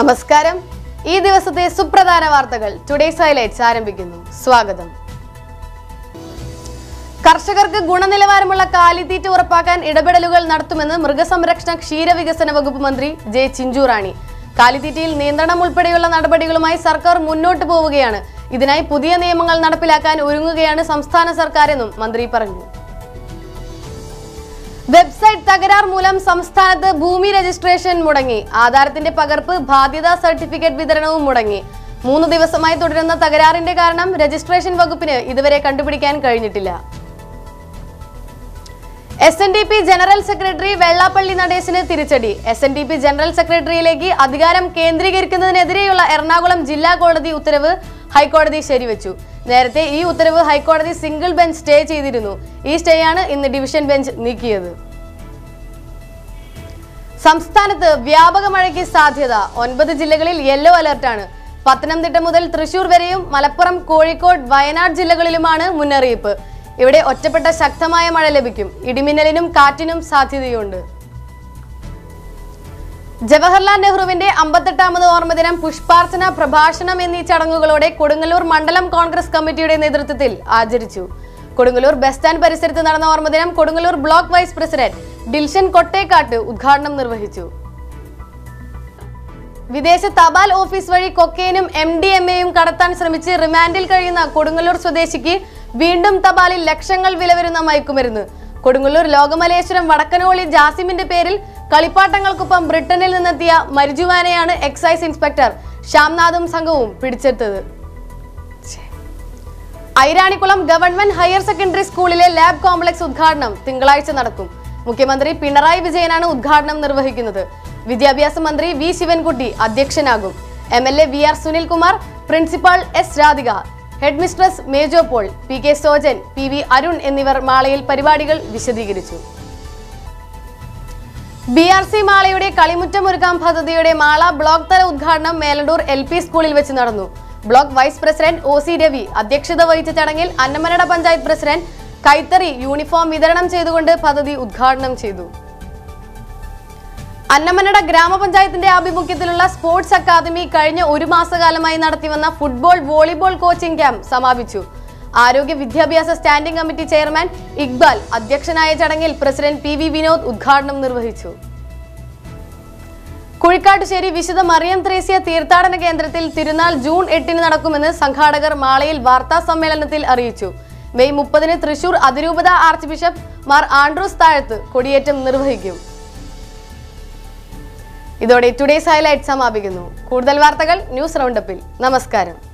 നമസ്കാരം. ഈ ദിവസത്തെ സുപ്രധാന വാർത്തകൾ ടുഡേസ് ഹൈലൈറ്റ്സ് ആരംഭിക്കുന്നു. സ്വാഗതം. കർഷകർക്ക് ഗുണനിലവാരമുള്ള കാലിത്തീറ്റ ഉറപ്പാക്കാൻ ഇടപെടലുകൾ നടത്തുമെന്ന് മൃഗസംരക്ഷണ ക്ഷീരവികസന വകുപ്പ് മന്ത്രി ജെ ചിഞ്ചുറാണി. കാലിത്തീറ്റയിൽ നിയന്ത്രണം ഉൾപ്പെടെയുള്ള നടപടികളുമായി സർക്കാർ മുന്നോട്ട് പോവുകയാണ്. ഇതിനായി പുതിയ നിയമങ്ങൾ നടപ്പിലാക്കാൻ ഒരുങ്ങുകയാണ് സംസ്ഥാന സർക്കാരെന്നും മന്ത്രി പറഞ്ഞു. വെബ്സൈറ്റ് തകരാർ മൂലം സംസ്ഥാനത്ത് ഭൂമി രജിസ്ട്രേഷൻ മുടങ്ങി. ആധാരത്തിന്റെ പകർപ്പ് ബാധ്യതാ സർട്ടിഫിക്കറ്റ് വിതരണവും മുടങ്ങി. മൂന്ന് ദിവസമായി തുടരുന്ന തകരാറിന്റെ കാരണം രജിസ്ട്രേഷൻ വകുപ്പിന് ഇതുവരെ കണ്ടുപിടിക്കാൻ കഴിഞ്ഞിട്ടില്ല. S N D P general secretary Vellappally Natesan തിരിച്ചടി. S N D P general സെക്രട്ടറിയിലേക്ക് അധികാരം കേന്ദ്രീകരിക്കുന്നതിനെതിരെയുള്ള എറണാകുളം ജില്ലാ കോടതി ഉത്തരവ് ഹൈക്കോടതി ശരിവെച്ചു. നേരത്തെ ഈ ഉത്തരവ് ഹൈക്കോടതി സിംഗിൾ ബെഞ്ച് സ്റ്റേ ചെയ്തിരുന്നു. ഈ സ്റ്റേയാണ് ഇന്ന് ഡിവിഷൻ ബെഞ്ച് നീക്കിയത്. സംസ്ഥാനത്ത് വ്യാപക മഴയ്ക്ക് സാധ്യത. ഒൻപത് ജില്ലകളിൽ യെല്ലോ അലർട്ടാണ്. പത്തനംതിട്ട മുതൽ തൃശൂർ വരെയും മലപ്പുറം കോഴിക്കോട് വയനാട് ജില്ലകളിലുമാണ് മുന്നറിയിപ്പ്. ഇവിടെ ഒറ്റപ്പെട്ട ശക്തമായ മഴ ലഭിക്കും. ഇടിമിന്നലിനും കാറ്റിനും സാധ്യതയുണ്ട്. ജവഹർലാൽ നെഹ്റുവിന്റെ അമ്പത്തെട്ടാമത് ഓർമ്മദിനം പുഷ്പാർച്ചന പ്രഭാഷണം എന്നീ ചടങ്ങുകളോടെ കൊടുങ്ങല്ലൂർ മണ്ഡലം കോൺഗ്രസ് കമ്മിറ്റിയുടെ നേതൃത്വത്തിൽ ആചരിച്ചു. കൊടുങ്ങല്ലൂർ ബസ് സ്റ്റാൻഡ് പരിസരത്ത് നടന്ന ഓർമ്മദിനം Kodungallur block vice president Dilshan Kottekkad ഉദ്ഘാടനം നിർവഹിച്ചു. വിദേശ തപാൽ ഓഫീസ് വഴി കൊക്കൈനും എം ഡി എം എയും കടത്താൻ ശ്രമിച്ച് റിമാൻഡിൽ കഴിയുന്ന കൊടുങ്ങല്ലൂർ സ്വദേശിക്ക് വീണ്ടും തപാലിൽ ലക്ഷങ്ങൾ വില വരുന്ന മയക്കുമരുന്ന്. കൊടുങ്ങല്ലൂർ ലോകമലേശ്വരം വടക്കനോളി ജാസിമിന്റെ പേരിൽ കളിപ്പാട്ടങ്ങൾക്കൊപ്പം ബ്രിട്ടനിൽ നിന്നെത്തിയ മരിജുവാനെയാണ് എക്സൈസ് ഇൻസ്പെക്ടർ ശ്യാംനാഥും സംഘവും പിടിച്ചെടുത്തത്. ഐരാണിക്കുളം ഗവൺമെന്റ് ഹയർ സെക്കൻഡറി സ്കൂളിലെ ലാബ് കോംപ്ലക്സ് ഉദ്ഘാടനം തിങ്കളാഴ്ച നടക്കും. മുഖ്യമന്ത്രി പിണറായി വിജയനാണ് ഉദ്ഘാടനം നിർവഹിക്കുന്നത്. വിദ്യാഭ്യാസ മന്ത്രി V Sivankutty അധ്യക്ഷനാകും. M L A V R Sunilkumar principal S Radhika head mistress Mejo Paul P K Sojan P V Arun എന്നിവർ മാളയിൽ പരിപാടികൾ വിശദീകരിച്ചു. ബി ആർ സി മാളയുടെ കളിമുറ്റമൊരുക്കാം പദ്ധതിയുടെ മാള ബ്ലോക്ക് തല ഉദ്ഘാടനം മേലണ്ടൂർ എൽ പി സ്കൂളിൽ വെച്ച് നടന്നു. Block vice president O C Ravi അധ്യക്ഷത വഹിച്ച ചടങ്ങിൽ അന്നമനട പഞ്ചായത്ത് പ്രസിഡന്റ് കൈത്തറി യൂണിഫോം വിതരണം ചെയ്തുകൊണ്ട് പദ്ധതി ഉദ്ഘാടനം ചെയ്തു. അന്നമനട ഗ്രാമപഞ്ചായത്തിന്റെ ആഭിമുഖ്യത്തിലുള്ള സ്പോർട്സ് അക്കാദമി കഴിഞ്ഞ ഒരു മാസകാലമായി നടത്തിവന്ന ഫുട്ബോൾ വോളിബോൾ കോച്ചിംഗ് ക്യാമ്പ് സമാപിച്ചു. ആരോഗ്യ വിദ്യാഭ്യാസ സ്റ്റാൻഡിംഗ് കമ്മിറ്റി ചെയർമാൻ ഇക്ബാൽ അധ്യക്ഷനായ ചടങ്ങിൽ പ്രസിഡന്റ് പി വി വിനോദ് ഉദ്ഘാടനം നിർവഹിച്ചു. കുഴിക്കാട്ടുശ്ശേരി വിശുദ്ധ മറിയം ത്രേസ്യ തീർത്ഥാടന കേന്ദ്രത്തിൽ തിരുനാൾ ജൂൺ എട്ടിന് നടക്കുമെന്ന് സംഘാടകർ മാളയിൽ വാർത്താ സമ്മേളനത്തിൽ അറിയിച്ചു. മെയ് മുപ്പതിന് തൃശൂർ അതിരൂപത ആർച്ച് ബിഷപ്പ് മാർ ആൻഡ്രൂസ് താഴത്ത് കൊടിയേറ്റം നിർവഹിക്കും. ഇതോടെ ടുഡേ ഹൈലൈറ്റ് സമാപിക്കുന്നു. കൂടുതൽ വാർത്തകൾ ന്യൂസ് റൗണ്ടപ്പിൽ നമസ്കാരം.